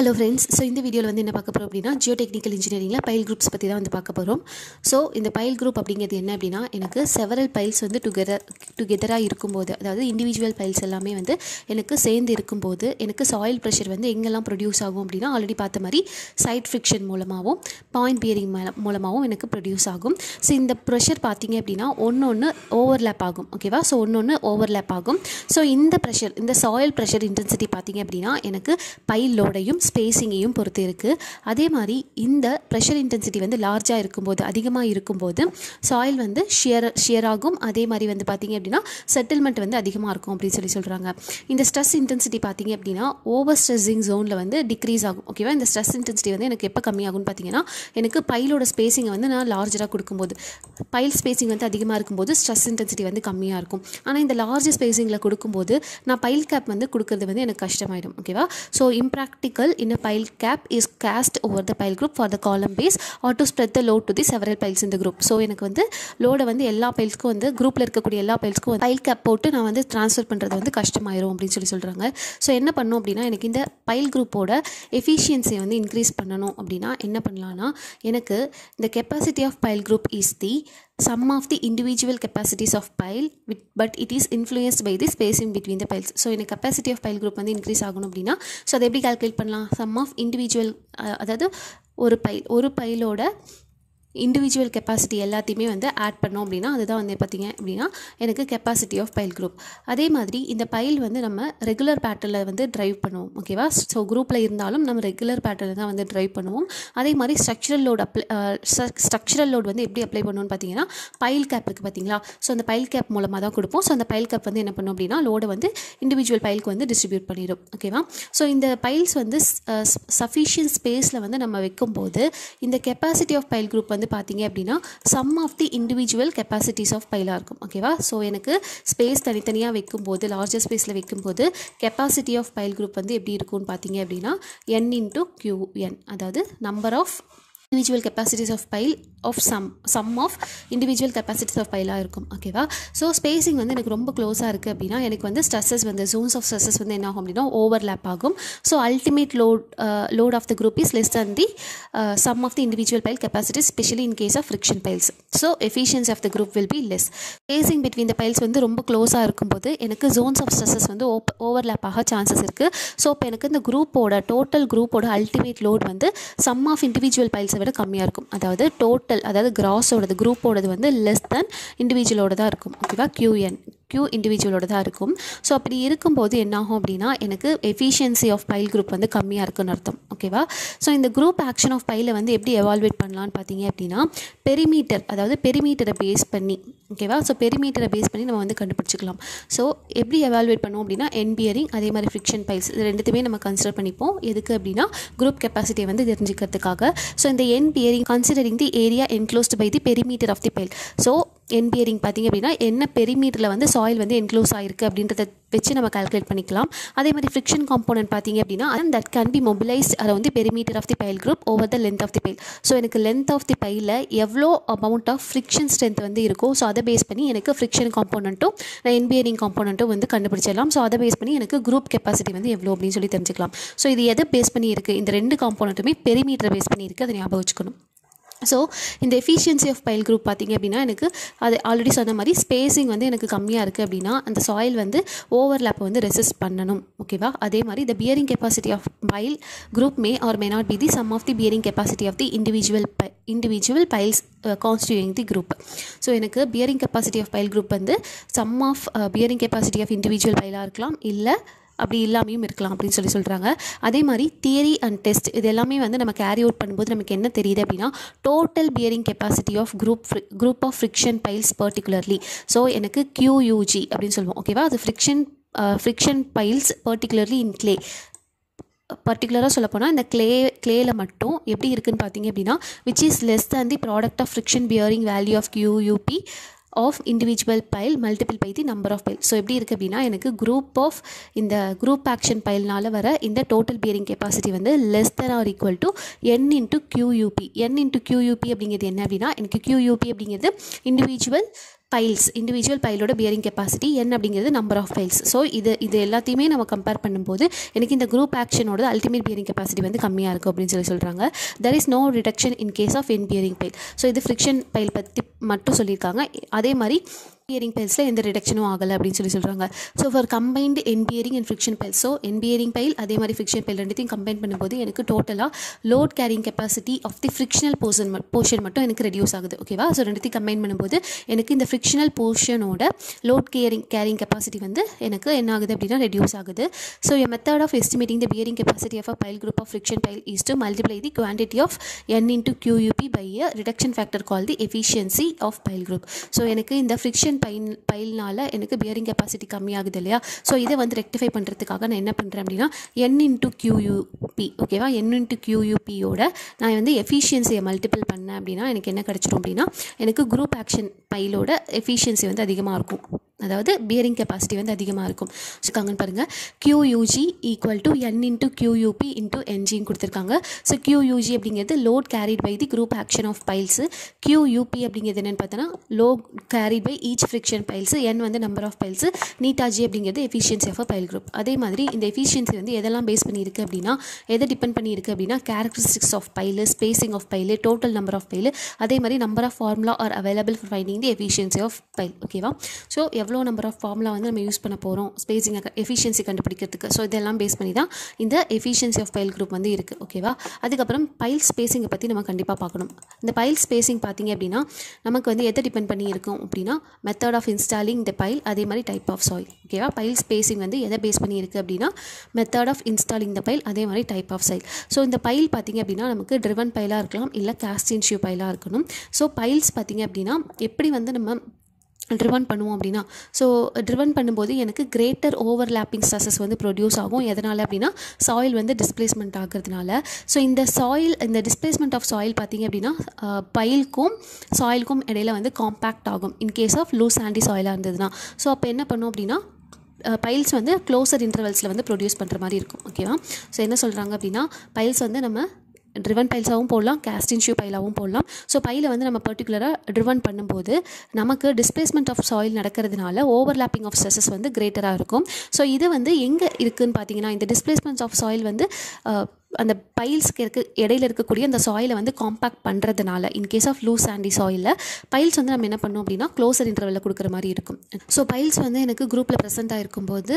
Hello friends so இந்த வீடியோவில் வந்து என்ன பார்க்க போகிறோம் அப்படின்னா ஜியோ டெக்னிக்கல் இன்ஜினியரிங்கில் பைல் குரூப்ஸ் பற்றி தான் வந்து பார்க்க போகிறோம் ஸோ இந்த பைல் குரூப் அப்படிங்கிறது என்ன அப்படின்னா எனக்கு செவரல் பைல்ஸ் வந்து டுகெதர் டுகெதராக இருக்கும்போது அதாவது இண்டிவிஜுவல் பைல்ஸ் எல்லாமே வந்து எனக்கு சேர்ந்து இருக்கும்போது எனக்கு சாயில் ப்ரெஷர் வந்து எங்கெல்லாம் ப்ரொடியூஸ் ஆகும் அப்படின்னா ஆல்ரெடி பார்த்த மாதிரி சைட் ஃப்ரிக்ஷன் மூலமாகவும் பாயிண்ட் பியரிங் மூலமாகவும் எனக்கு ப்ரொடியூஸ் ஆகும். ஸோ இந்த ப்ரெஷர் பார்த்தீங்க அப்படின்னா ஒன்று ஒன்று ஓவர்லேப் ஆகும் ஓகேவா ஸோ ஒன்று ஒன்று ஓவர்லேப் ஆகும். ஸோ இந்த ப்ரெஷர் இந்த சாயில் ப்ரெஷர் இன்டென்சிட்டி பார்த்தீங்க அப்படின்னா எனக்கு பைல் லோடையும் ஸ்பேஸிங்கையும் பொறுத்து இருக்குது அதே மாதிரி இந்த ப்ரெஷர் இன்டென்சிட்டி வந்து லார்ஜாக இருக்கும்போது அதிகமாக இருக்கும்போது சாயில் வந்து ஷியர் ஷியர் ஆகும். அதே மாதிரி வந்து பார்த்திங்க அப்படின்னா செட்டில்மெண்ட் வந்து அதிகமாக இருக்கும் அப்படின்னு சொல்லி சொல்கிறாங்க இந்த ஸ்ட்ரெஸ் இன்டென்சிட்டி பார்த்திங்க அப்படின்னா ஓவர் ஸ்ட்ரெஸ்ஸிங் ஜோனில் வந்து டிக்ரீஸ் ஆகும். ஓகேவா இந்த ஸ்ட்ரெஸ் இன்டென்சிட்டி வந்து எனக்கு எப்போ கம்மியாகும்னு பார்த்தீங்கன்னா எனக்கு பைலோட ஸ்பேஸிங்கை வந்து நான் லார்ஜராக கொடுக்கும்போது பைல் ஸ்பேஸிங் வந்து அதிகமாக இருக்கும்போது ஸ்ட்ரெஸ் இன்டென்சிட்டி வந்து கம்மியாக இருக்கும். ஆனால் இந்த லார்ஜ் ஸ்பேஸிங்கில் கொடுக்கும்போது நான் பைல் கேப் வந்து கொடுக்குறது வந்து எனக்கு கஷ்டமாயிடும். ஓகேவா so impractical in a pile cap is cast over the pile group for the column base or to spread the load to the several piles in the group. So எனக்கு வந்து லோடை வந்து எல்லா பைல்ஸ்க்கும் வந்து குரூப்பில் இருக்கக்கூடிய எல்லா பைல்ஸ்க்கும் பைல் கேப் போட்டு நான் வந்து ட்ரான்ஸ்ஃபர் பண்ணுறது வந்து கஷ்டமாயிரும் அப்படின்னு சொல்லி சொல்கிறாங்க ஸோ என்ன பண்ணும் அப்படின்னா எனக்கு இந்த பைல் குரூப்போட எஃபிஷியன்சியை வந்து இன்க்ரீஸ் பண்ணணும் அப்படின்னா என்ன பண்ணலான்னா எனக்கு இந்த capacity of pile group is the sum of the individual capacities of pile with but it is influenced by the space in between the piles so எனக்கு கெப்பாசிட்டி ஆஃப் பைல் குரூப் வந்து increase ஆகணும் அப்படின்னா so அதை எப்படி calculate பண்ணலாம் some of individual அதாவது ஒரு file ஒரு பைலோட இண்டிவிஜுவல் கெப்பாசிட்டி எல்லாத்தையுமே வந்து ஆட் பண்ணோம் அப்படின்னா அதுதான் வந்து பார்த்தீங்க அப்படின்னா எனக்கு கெப்பாசிட்டி ஆஃப் பைல் குரூப் அதே மாதிரி இந்த பைல் வந்து நம்ம ரெகுலர் பேட்டரில் வந்து ட்ரைவ் பண்ணுவோம் ஓகேவா ஸோ குரூப்பில் இருந்தாலும் நம்ம ரெகுலர் பேட்டரில் தான் வந்து ட்ரைவ் பண்ணுவோம். அதே மாதிரி structural load apply structural load வந்து எப்படி அப்ளை பண்ணுவோம்னு பார்த்தீங்கன்னா பைல் கேப் இருக்குது பார்த்தீங்களா? ஸோ அந்த பைல் கேப் மூலமாக தான் கொடுப்போம். ஸோ அந்த பைல் கேப் வந்து என்ன பண்ணும் அப்படின்னா லோடை வந்து இண்டிவிஜுவல் பைலுக்கு வந்து டிஸ்ட்ரிபியூட் பண்ணிடும் ஓகேவா ஸோ இந்த பைல்ஸ் வந்து சஃபிஷியன்ட் ஸ்பேஸில் வந்து நம்ம வைக்கும்போது இந்த கெப்பாசிட்டி ஆஃப் பைல் குரூப் வந்து பார்த்தீங்க அப்படின்னா sum of the individual capacities of பைலாக இருக்கும். ஓகேவா ஸோ எனக்கு ஸ்பேஸ் தனித்தனியாக வைக்கும்போது லார்ஜர் ஸ்பேஸில் வைக்கும்போது கெப்பாசிட்டி ஆஃப் பைல் குரூப் வந்து எப்படி இருக்கும்னு பார்த்தீங்க அப்படின்னா என் இன்ட்டு கியூ என் அதாவது number of individual capacities of pile of sum sum of individual capacities of பைலாக இருக்கும் ஓகேவா ஸோ ஸ்பேசிங் வந்து எனக்கு ரொம்ப க்ளோஸாக இருக்குது அப்படின்னா எனக்கு வந்து ஸ்ட்ரெஸ்ஸஸ் வந்து ஜோன்ஸ் ஆஃப் ஸ்ட்ரெஸ்ஸஸ் வந்து என்ன ஆகும் அப்படின்னா ஓவர்லேப் ஆகும். So ultimate load load of the group is less than the sum of the individual pile capacity specially in case of friction piles so efficiency of the group will be less spacing between the piles வந்து ரொம்ப க்ளோஸாக இருக்கும்போது எனக்கு zones of stresses வந்து ஓப் overlap ஆக chances இருக்குது so இப்போ எனக்கு இந்த குரூப்போட டோட்டல் குரூப்போட அல்டிமேட் லோட் வந்து சம் ஆஃப் இண்டிவிஜுவல் பைல்ஸை விட கம்மியாக இருக்கும். அதாவது டோட்டல் அதாவது கிராஸோடது குரூப்போடது வந்து லெஸ் தென் இண்டிவிஜுவலோட தான் இருக்கும். ஓகேவா கியூஎன் கியூ இண்டிவிஜுவலோட தான் இருக்கும். ஸோ அப்படி இருக்கும்போது என்னாகும் அப்படின்னா எனக்கு எஃபிஷியன்சி ஆஃப் பைல் குரூப் வந்து கம்மியாக இருக்குன்னு அர்த்தம். ஓகேவா? ஸோ இந்த குரூப் ஆக்ஷன் ஆஃப் பையில் வந்து எப்படி எவால்வேட் பண்ணலான்னு பார்த்தீங்க அப்படின்னா பெரிமீட்டர் அதாவது பெரிமீட்டரை பேஸ் பண்ணி ஓகேவா? ஸோ பெரிமீட்டரை பேஸ் பண்ணி நம்ம வந்து கண்டுபிடிச்சிக்கலாம். ஸோ எப்படி எவால்வேட் பண்ணோம் அப்படின்னா என்பியரிங் அதே மாதிரி ஃப்ரிக்ஷன் பைல்ஸ் இது ரெண்டுத்தையுமே நம்ம கன்சிடர் பண்ணிப்போம். எதுக்கு அப்படின்னா குரூப் கெப்பாசிட்டியை வந்து தெரிஞ்சுக்கிறதுக்காக. ஸோ இந்த end bearing considering the area enclosed by the perimeter of the pile so end bearing பார்த்திங்க அப்படின்னா என்ன பெரிமீட்டரில் வந்து சாயில் வந்து என்க்ளோஸ் ஆகிருக்கு அப்படின்றத வச்சு நம்ம கால்குலேட் பண்ணிக்கலாம். அதே மாதிரி ஃப்ரிக்ஷன் காம்போனன்ட் பார்த்திங்க அப்படின்னா and that can be mobilise அதை வந்து perimeter of the pile group over the length of the pile so எனக்கு லென்த் ஆஃப் தி பைலில் எவ்வளோ அமௌண்ட் ஆஃப் ஃப்ரிக்ஷன் ஸ்ட்ரென்த் வந்து இருக்கோ ஸோ அதை பேஸ் பண்ணி எனக்கு ஃப்ரிக்ஷன் காம்போனண்ட்டும் நான் என்பியரிங் காம்போனண்ட்டும் வந்து கண்டுபிடிச்சிடலாம். ஸோ அதை பேஸ் பண்ணி எனக்கு குரூப் கெப்பாசிட்டி வந்து எவ்வளோ அப்படின்னு சொல்லி தெரிஞ்சுக்கலாம். ஸோ இது எதை பேஸ் பண்ணி இருக்குது இந்த ரெண்டு காம்போனண்ட்டுமே பெரிமீட்டரை பேஸ் பண்ணி இருக்குது அதை ஞாபகம் வச்சுக்கணும். ஸோ இந்த எஃபிஷியன்சி ஆஃப் பைல் குரூப் பார்த்திங்க அப்படின்னா எனக்கு அது ஆல்ரெடி சொன்ன மாதிரி ஸ்பேஸிங் வந்து எனக்கு கம்மியாக இருக்குது அப்படின்னா அந்த சாயில் வந்து ஓவர்லேப்பை வந்து ரெசிஸ்ட் பண்ணணும். ஓகேவா அதே மாதிரி the bearing capacity of pile group may or may not be the sum of the bearing capacity of the individual by individual piles constituting the group so எனக்கு bearing capacity of pile group வந்து sum of bearing capacity of individual பைலாக இருக்கலாம் இல்லை அப்படி இல்லாமையும் இருக்கலாம் அப்படின்னு சொல்லி சொல்கிறாங்க அதே மாதிரி தியரி அண்ட் டெஸ்ட் இது எல்லாமே வந்து நம்ம கேரி அவுட் பண்ணும்போது நமக்கு என்ன தெரியுது அப்படின்னா total bearing capacity of group group of friction piles particularly so எனக்கு கியூயூஜி அப்படின்னு சொல்லுவோம். ஓகேவா அது friction friction piles particularly in clay பர்டிகுலராக சொல்லப்போனால் இந்த கிளே கிளேயில் மட்டும் எப்படி இருக்குதுன்னு பார்த்தீங்க அப்படின்னா which is less than the product of friction bearing value of Q U P of individual pile multiple by the number of pile so எப்படி இருக்குது அப்படின்னா எனக்கு குரூப் ஆஃப் இந்த குரூப் ஆக்ஷன் பைல்னால வர இந்த டோட்டல் பியரிங் கெப்பாசிட்டி வந்து less than or equal to N into Q U P N into Q U P அப்படிங்கிறது என்ன அப்படின்னா எனக்கு கியூயூபி அப்படிங்கிறது இண்டிவிஜுவல் பைல்ஸ் இண்டிவிஜுவல் பைலோட பியரிங் கெப்பாசிட்டி என் அப்படிங்கிறது நம்பர் ஆஃப் பைல்ஸ் ஸோ இது இது எல்லாத்தையுமே நம்ம கம்பேர் பண்ணும்போது எனக்கு இந்த குரூப் ஆக்ஷனோட அல்டிமேட் பியரிங் கெப்பாசிட்டி வந்து கம்மியாக இருக்கும் அப்படின்னு சொல்லி சொல்கிறாங்க there is no reduction in case of end bearing pile so இது ஃப்ரிக்ஷன் பைல் பற்றி மட்டும் சொல்லியிருக்காங்க. அதே மாதிரி என்பியரிங் பைல்ஸில் எந்த ரிடக்ஷனும் ஆகலை அப்படின்னு சொல்லி சொல்கிறாங்க so for combined end bearing and friction pile so end bearing pile அதே மாதிரி ஃபிக்ஷன் பைல் ரெண்டுத்தையும் கம்பைன் பண்ணும்போது எனக்கு டோட்டலாக load carrying capacity of the frictional portion portion மட்டும் எனக்கு ரெடியூஸ் ஆகுது. ஓகேவா ஸோ ரெண்டுத்தையும் கம்பைன் பண்ணும்போது எனக்கு இந்த ஃப்ரிக்ஷனல் போர்ஷனோட லோட் கேரிங் கேரிங் கெப்பாசிட்டி வந்து எனக்கு என்ன ஆகுது அப்படின்னா ரெடியூஸ் ஆகுது. So a method of estimating the bearing capacity of a pile group of friction pile is to multiply the quantity of N into Q U P by a reduction factor call the efficiency of pile group so எனக்கு இந்த friction pine பைல்னால எனக்கு bearing capacity கம்மியாகுது இல்லையா? So இதை வந்து rectify பண்ணுறதுக்காக நான் என்ன பண்ணுறேன் அப்படின்னா என் இன்ட்டு கியூயூபி ஓகேவா என் இன்ட்டு கியூயூபியோட நான் வந்து எஃபிஷியன்சியை மல்டிபிள் பண்ணேன் அப்படின்னா எனக்கு என்ன கிடச்சிடும் அப்படின்னா எனக்கு குரூப் ஆக்ஷன் பைலோட எஃபிஷியன்சி வந்து அதிகமாக இருக்கும். அதாவது பியரிங் கெப்பாசிட்டி வந்து அதிகமாக இருக்கும். ஸோ காங்கன்னு பாருங்கள் Q U G equal to N into Q U P into என்ஜின்னு கொடுத்துருக்காங்க. ஸோ கியூயூஜி அப்படிங்கிறது load carried by the group action of piles Q U P அப்படிங்கிறது என்னென்னு பார்த்தோன்னா load carried by each friction piles N வந்து number of piles நீட்டாஜி அப்படிங்கிறது efficiency of a pile group அதே மாதிரி இந்த எஃபிஷியன்சி வந்து எதெல்லாம் பேஸ் பண்ணியிருக்கு அப்படின்னா எதை டிபெண்ட் பண்ணியிருக்கு அப்படின்னா characteristics of pile spacing of pile total number of pile அதே மாதிரி number of formula are available for finding the efficiency of pile ஓகேவா ஸோ எவ்வளோ நம்பர் ஆஃப் ஃபார்முலா வந்து நம்ம யூஸ் பண்ண போகிறோம் ஸ்பேசிங் எஃபிஷியன்சி கண்டுபிடிக்கிறதுக்கு. ஸோ இதெல்லாம் பேஸ் பண்ணி தான் இந்த எஃபிஷியன்சி ஆஃப் பைல் குரூப் வந்து இருக்குது ஓகேவா அதுக்கப்புறம் பைல் ஸ்பேசிங்கை பற்றி நம்ம கண்டிப்பாக பார்க்கணும். இந்த பைல் ஸ்பேசிங் பார்த்தீங்க அப்படின்னா நமக்கு வந்து எதை டிபெண்ட் பண்ணி இருக்கும் அப்படின்னா method of installing the pile அதே மாதிரி டைப் ஆஃப் சாயில் ஓகேவா பைல் ஸ்பேசிங் வந்து எதை பேஸ் பண்ணி இருக்குது அப்படின்னா method of installing the pile அதே மாதிரி டைப் ஆஃப் சாயில் ஸோ இந்த பைல் பார்த்தீங்க அப்படின்னா நமக்கு ட்ரிவன் பைலாக இருக்கலாம் இல்லை கேஸ்டின்ஷியூ பைலாக இருக்கணும். ஸோ பைல்ஸ் பார்த்தீங்க அப்படின்னா எப்படி வந்து நம்ம ட்ரிவன் பண்ணுவோம் அப்படின்னா ஸோ ட்ரிவன் பண்ணும்போது எனக்கு கிரேட்டர் ஓவர்லேப்பிங் ஸ்ட்ரெஸஸ் வந்து ப்ரொடியூஸ் ஆகும். எதனால் அப்படின்னா சாயில் வந்து டிஸ்பிளேஸ்மெண்ட் ஆகிறதுனால. ஸோ இந்த சாயில் இந்த டிஸ்பிளேஸ்மெண்ட் ஆஃப் சாயில் பார்த்திங்க அப்படின்னா பயிலுக்கும் சாயிலுக்கும் இடையில வந்து காம்பேக்ட் ஆகும். In case of loose sandy சாயிலாக இருந்ததுன்னா. ஸோ அப்போ என்ன பண்ணும் அப்படின்னா பைல்ஸ் வந்து க்ளோசர் இன்டர்வல்ஸில் வந்து ப்ரொடியூஸ் பண்ணுற மாதிரி இருக்கும். ஓகேவா ஸோ என்ன சொல்கிறாங்க அப்படின்னா பைல்ஸ் வந்து நம்ம ட்ரிவன் பைல்ஸாகவும் போடலாம் கேஸ்டின் ஷூ பைலாகவும் போடலாம். ஸோ பையில் வந்து நம்ம பர்டிகுலராக ட்ரிவன் பண்ணும்போது நமக்கு டிஸ்பிளேஸ்மெண்ட் ஆஃப் சாயில் நடக்கிறதுனால ஓவர்லாப்பிங் ஆஃப் ஸ்ட்ரெஸஸ் வந்து கிரேட்டராக இருக்கும். ஸோ இது வந்து எங்கே இருக்குதுன்னு பார்த்தீங்கன்னா இந்த டிஸ்பிளேஸ்மெண்ட் ஆஃப் சாயில் வந்து அந்த பைல்ஸ்க்கு இருக்க இடையில இருக்கக்கூடிய அந்த சாயிலை வந்து காம்பேக்ட் பண்ணுறதுனால in case of loose sandy சாயிலில் piles வந்து நம்ம என்ன பண்ணோம் அப்படின்னா க்ளோசர் இன்டர்வலில் கொடுக்குற மாதிரி இருக்கும். ஸோ பைல்ஸ் வந்து எனக்கு குரூப்பில் ப்ரெசென்ட் ஆகிருக்கும்போது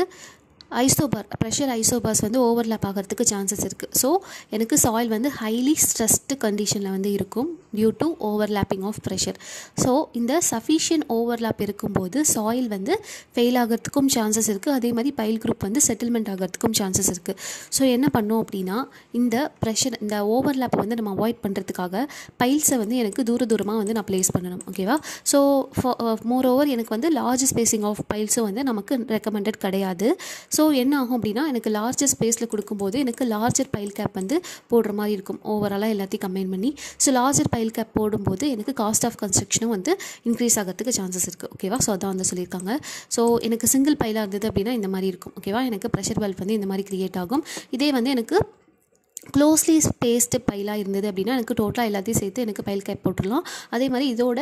ஐசோபார் ப்ரெஷர் ஐசோபார்ஸ் வந்து ஓவர்லேப் ஆகிறதுக்கு சான்சஸ் இருக்குது ஸோ எனக்கு சாயில் வந்து ஹைலி ஸ்ட்ரெஸ்டு கண்டிஷனில் வந்து இருக்கும் due to overlapping of pressure so இந்த சஃபிஷியன்ட் ஓவர்லேப் இருக்கும்போது சாயில் வந்து ஃபெயில் ஆகிறதுக்கும் சான்சஸ் இருக்குது அதே மாதிரி பைல் குரூப் வந்து செட்டில்மெண்ட் ஆகிறதுக்கும் சான்சஸ் இருக்குது ஸோ என்ன பண்ணோம் அப்படின்னா இந்த ப்ரெஷர் இந்த ஓவர்லேப்பை வந்து நம்ம அவாய்ட் பண்ணுறதுக்காக பைல்ஸை வந்து எனக்கு தூர தூரமாக வந்து நான் ப்ளேஸ் பண்ணணும் ஓகேவா ஸோ மோர் ஓவர் எனக்கு வந்து லார்ஜ் ஸ்பேசிங் ஆஃப் பைல்ஸும் வந்து நமக்கு ரெக்கமெண்டட் கிடையாது. ஸோ ஸோ என்ன ஆகும் அப்படின்னா எனக்கு லார்ஜர் ஸ்பேஸில் கொடுக்கும்போது எனக்கு லார்ஜர் பைல் கேப் வந்து போடுற மாதிரி இருக்கும். ஓவராலாக எல்லாத்தையும் கம்பைன் பண்ணி. ஸோ லார்ஜர் பைல் கேப் போடும்போது எனக்கு காஸ்ட் ஆஃப் கன்ஸ்ட்ரக்ஷனும் வந்து இன்க்ரீஸ் ஆகிறதுக்கு சான்சஸ் இருக்குது ஓகேவா ஸோ அதான் வந்து சொல்லியிருக்காங்க. ஸோ எனக்கு சிங்கிள் பைலாக இருந்தது அப்படின்னா இந்த மாதிரி இருக்கும். ஓகேவா எனக்கு ப்ரெஷர் பல்ப் வந்து இந்த மாதிரி க்ரியேட் ஆகும். இதே வந்து எனக்கு க்ளோஸ்லி ஸ்பேஸ்டு பைலாக இருந்தது அப்படின்னா எனக்கு டோட்டலாக எல்லாத்தையும் சேர்த்து எனக்கு பைல் கேப் போட்டுடலாம். அதே மாதிரி இதோட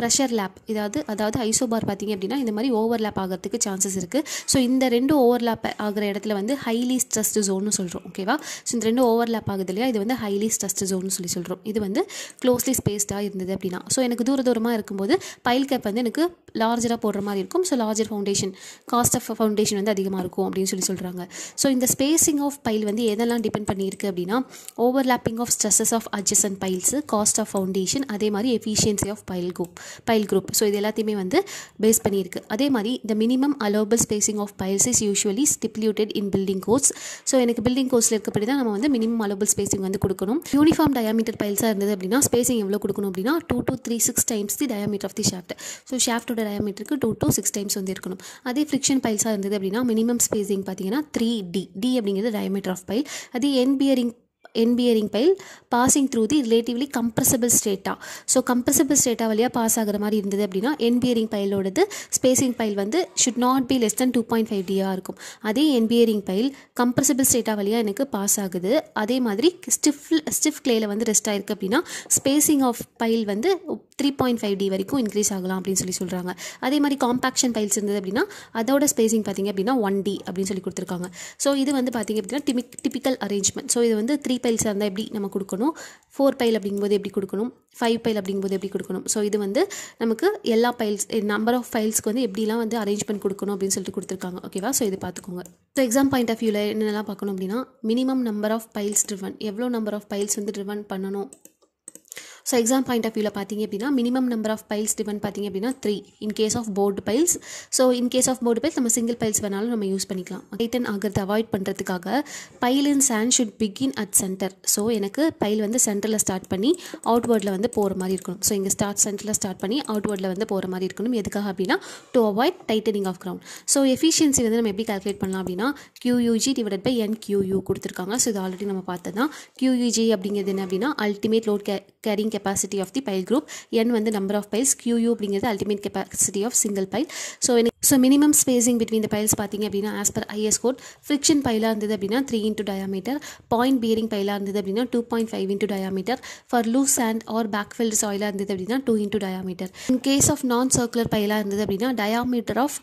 ப்ரெஷர் லேப் இதாவது அதாவது ஐசோபார் பார்த்திங்க அப்படின்னா இந்த மாதிரி ஓவர்லேப் ஆகிறதுக்கு சான்சஸ் இருக்குது ஸோ இந்த ரெண்டு ஓவர்லேப் ஆகிற இடத்துல வந்து ஹைலி ஸ்ட்ரெஸ்டு ஜோன்னு சொல்கிறோம் ஓகேவா ஸோ இந்த ரெண்டு ஓவர்லேப் ஆகுது இல்லையா? இது வந்து ஹைலி ஸ்ட்ரெஸ்டு ஜோன்னு சொல்லி சொல்கிறோம் இது வந்து க்ளோஸ்லி ஸ்பேஸ்டாக இருந்தது அப்படின்னா. ஸோ எனக்கு தூர தூரமாக இருக்கும்போது பைல் கேப் வந்து எனக்கு லார்ஜராக போடுற மாதிரி இருக்கும். So larger foundation cost of foundation வந்து அதிகமாக இருக்கும் அப்படின்னு சொல்லி சொல்கிறாங்க ஸோ இந்த ஸ்பேசிங் ஆஃப் பைல் வந்து எதெல்லாம் டிபெண்ட் பண்ணியிருக்கு அப்படின்னா overlapping of stresses of adjacent piles cost of foundation அதே மாதிரி efficiency of pile group pile group so இது எல்லாத்தையுமே வந்து பேஸ் பண்ணியிருக்கு. அதே மாதிரி இந்த minimum allowable spacing of piles is usually stipulated in building codes so எனக்கு பில்டிங் கோர்ஸில் இருக்கப்படி தான் நம்ம வந்து மினிமம் அலோபல் ஸ்பேசிங் வந்து கொடுக்கணும். யூனிஃபார்ம் டயாமீட்டர் பைல்ஸாக இருந்தது அப்படின்னா ஸ்பேசிங் எவ்வளோ கொடுக்கணும் அப்படின்னா two two three six times the diameter of the shaft so ஷாஃப்டோட டயாமீட்டருக்கு டூ டூ சிக்ஸ் டைம்ஸ் வந்து இருக்கணும். அதே ஃப்ரிக்ஷன் பைல்ஸாக இருந்தது அப்படின்னா மினிமம் ஸ்பேசிங் பார்த்தீங்கன்னா த்ரீ டி டி அப்படிங்கிறது டயாமீட்டர் ஆஃப் பைல் அதே end bearing end bearing pile passing through the relatively compressible strata so compressible strata வழியாக பாஸ் ஆகிற மாதிரி இருந்தது அப்படின்னா என்பியரிங் பைலோடது ஸ்பேசிங் பைல் வந்து should not be less than two point five டியாக இருக்கும். அதே என்பியரிங் பைல் கம்ப்ரசபிள் ஸ்டேட்டா வழியாக எனக்கு பாஸ் ஆகுது. அதே மாதிரி ஸ்டிஃப் ஸ்டிஃப் கிளேயில் வந்து ரெஸ்ட் ஆயிருக்கு அப்படின்னா ஸ்பேசிங் ஆஃப் பைல் வந்து த்ரீ பாயிண்ட் ஃபைவ் டி வரைக்கும் இன்க்ரீஸ் ஆகலாம் அப்படின்னு சொல்லி சொல்கிறாங்க அதே மாதிரி காம்பாக்ஷன் பைல்ஸ் இருந்தது அப்படின்னா அதோட ஸ்பேசிங் பார்த்திங்க அப்படின்னா ஒன் டி அப்படின்னு சொல்லி கொடுத்துருக்காங்க. ஸோ இது வந்து பார்த்திங்க அப்படின்னா டிமிக் டிபிக்கல் அரேஞ்ச்மெண்ட் ஸோ இது வந்து த்ரீ பைல்ஸாக இருந்தால் எப்படி நம்ம கொடுக்கணும்? ஃபோர் பைல் அப்படிங்கும்போது எப்படி கொடுக்கணும்? ஃபைவ் பைல் அப்படிங்கும்போது எப்படி கொடுக்கணும்? ஸோ இது வந்து நமக்கு எல்லா பைல்ஸ் நம்பர் ஆஃப் ஃபைல்ஸ்க்கு வந்து எப்படிலாம் வந்து அரேஞ்ச்மெண்ட் கொடுக்கணும் அப்படின்னு சொல்லிட்டு கொடுத்துருக்காங்க. ஓகேவா ஸோ இது பார்த்துக்கோங்க. ஸோ எக்ஸாம் பாயிண்ட் ஆஃப் வியூவில் என்னென்னலாம் பார்க்கணும் அப்படின்னா minimum number of piles driven எவ்வளோ நம்பர் ஆஃப் பைல்ஸ் வந்து ட்ரிவன் பண்ணணும்? ஸோ எக்ஸாம் பாயிண்ட் ஆஃப் வியூவில் பார்த்தீங்க அப்படின்னா minimum number of piles driven பார்த்தீங்க அப்படின்னா three in case of bored piles so in case of bored piles நம்ம சிங்கிள் பைல்ஸ் வேணாலும் நம்ம யூஸ் பண்ணிக்கலாம். ரைட்டன் ஆகிறத அவாய்ட் பண்ணுறதுக்காக pile in sand should begin at centre so எனக்கு பைல் வந்து சென்டரில் ஸ்டார்ட் பண்ணி அவுட்வேர்டில் வந்து போகிற மாதிரி இருக்கணும். ஸோ இங்கே ஸ்டார்ட் சென்டரில் ஸ்டார்ட் பண்ணி அவுட்வேர்டில் வந்து போகிற மாதிரி இருக்கணும். எதுக்காக அப்படின்னா to avoid tightening of ground so efficiency வந்து நம்ம எப்படி கால்குலேட் பண்ணலாம் அப்படின்னா QUG divide by N QU கொடுத்துருக்காங்க. ஸோ இது ஆல்ரெடி நம்ம பார்த்ததான் கியூயூஜி அப்படிங்கிறது என்ன அப்படின்னா ultimate load K carrying capacity of the pile group N வந்து number of piles Q U அப்படிங்கிறது ultimate capacity of single pile so எனக்கு so minimum spacing between the piles பார்த்தீங்க அப்படின்னா as per IS code friction பைலாக இருந்தது அப்படின்னா three into diameter point bearing பைலாக இருந்தது அப்படின்னா two point five into diameter for loose and or backfilled சாயிலாக இருந்தது அப்படின்னா two into diameter in case of நான் circular பைலாக இருந்தது அப்படின்னா diameter of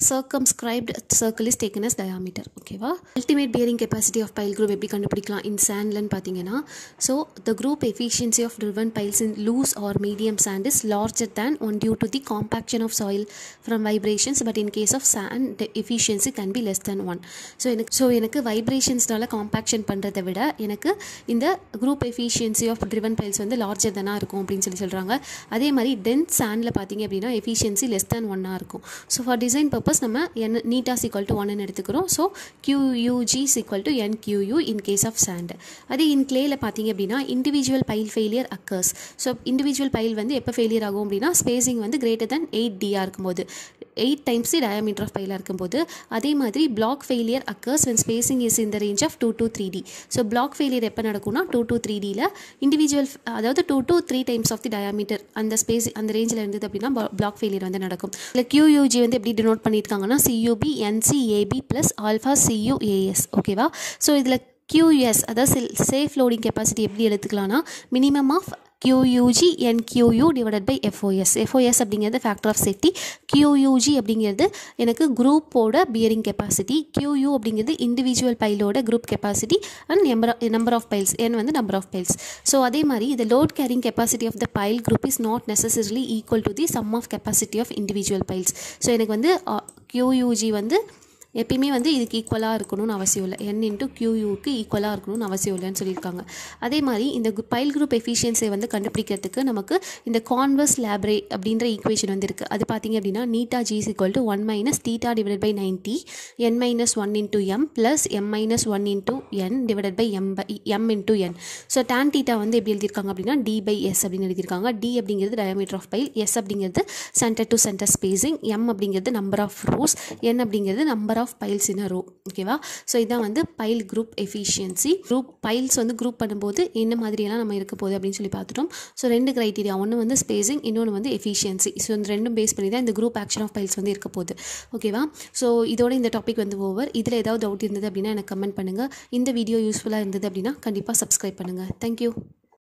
circumscribed circle is taken as diameter ஓகேவா ultimate bearing capacity of pile group எப்படி கண்டுபிடிக்கலாம் in sandலன்னு பார்த்தீங்கன்னா so the group efficiency of driven piles in loose or medium sand is larger than one due to the compaction of soil from vibrations but in case of sand the efficiency can be less than one so எனக்கு so எனக்கு வைப்ரேஷன்ஸ்னால compaction பண்ணுறதை விட எனக்கு இந்த group efficiency of driven piles வந்து larger தானாக இருக்கும் அப்படின்னு சொல்லி சொல்கிறாங்க அதே மாதிரி டென்த் சாண்டில் பார்த்தீங்க அப்படின்னா எஃபிஷியன்சி லெஸ் தேன் ஒன்னாக இருக்கும் ஸோ ஃபார் டிசைன் பர்பஸ் நம்ம என் நீட்டாஸ் ஈக்குவல் டு ஒன்னு எடுத்துக்கிறோம். So Q U G equal to N Q U in case of sand அதே இன் கிளேயில் பார்த்தீங்க அப்படின்னா individual pile failure occurs so individual pile வந்து எப்போ ஃபெயிலியர் ஆகும் அப்படின்னா ஸ்பேசிங் வந்து கிரேட்டர் தென் எயிட் டியாக இருக்கும்போது. Eight times the diameter of பைலாக இருக்கும்போது அதே மாதிரி block failure occurs when spacing is இந்த range of two to three D so block failure எப்போ நடக்கும்னா டூ டூ த்ரீ டியில் இண்டிவிஜுவல் அதாவது two to three times of the diameter அந்த space அந்த ரேஞ்சில் இருந்தது அப்படின்னா பிளாக் ஃபெயிலியர் வந்து நடக்கும். இல்லை கியூயூஜி வந்து எப்படி டினோட் பண்ணியிருக்காங்கன்னா CUB NCAB plus alpha CUAS ஓகேவா ஸோ இதில் கியூஎஸ் அதாவது சேஃப் லோடிங் கெப்பாசிட்டி எப்படி எடுத்துக்கலாம்னா minimum of QUG N QU divided by FOS FOS அப்படிங்கிறது ஃபேக்டர் ஆஃப் சேஃப்டி கியூயூஜி அப்படிங்கிறது எனக்கு குரூப்போட பியரிங் கெப்பாசிட்டி கியூயூ அப்படிங்கிறது individual பைலோட group capacity and number number of piles N வந்து நம்பர் ஆஃப் பைல்ஸ் ஸோ அதே மாதிரி இந்த load carrying capacity of the pile group is not necessarily equal to the sum of capacity of individual piles so எனக்கு வந்து கியூயூஜி வந்து எப்பயுமே வந்து இதுக்கு ஈக்குவலாக இருக்கணும்னு அவசியம் இல்லை. என் இன்ட்டு கியூயூக்கு ஈக்குவலாக இருக்கணும்னு அவசியம் இல்லைன்னு சொல்லியிருக்காங்க. அதே மாதிரி இந்த பைல் குரூப் எஃபிஷியன்சியை வந்து கண்டுபிடிக்கிறதுக்கு நமக்கு இந்த கான்வர்ஸ் லேப்ரே அப்படின்ற ஈக்குவேஷன் வந்து இருக்குது அது பார்த்தீங்க அப்படின்னா eta G equal to one minus theta divide by ninety N minus one into M plus M minus one into N divide by M by M into N so tan theta வந்து எப்படி எழுதியிருக்காங்க அப்படின்னா D by S அப்படின்னு எழுதியிருக்காங்க. D அப்படிங்கிறது diameter of pile S அப்படிங்கிறது centre to centre spacing M அப்படிங்கிறது number of rows N அப்படிங்கிறது number of piles in a row ஓகேவா ஸோ இதான் வந்து pile group efficiency group piles வந்து குரூப் பண்ணும்போது என்ன மாதிரியெல்லாம் நம்ம இருக்க போகுது அப்படின்னு சொல்லி பார்த்துட்டோம். ஸோ ரெண்டு க்ரைட்டீரியா ஒன்று வந்து ஸ்பேசிங் இன்னொன்று வந்து எஃபிஷியன்சி ஸோ இந்த ரெண்டும் பேஸ் பண்ணி தான் இந்த குரூப் ஆக்ஷன் ஆஃப் பைல்ஸ் வந்து இருக்க போகுது. ஓகேவா ஸோ இதோட இந்த டாபிக் வந்து ஓவர் இதில் ஏதாவது டவுட் இருந்தது அப்படின்னா எனக்கு கமெண்ட் பண்ணுங்கள் இந்த வீடியோ யூஸ்ஃபுல்லாக இருந்தது அப்படின்னா கண்டிப்பாக சப்ஸ்கிரைப் பண்ணுங்கள் தேங்க்யூ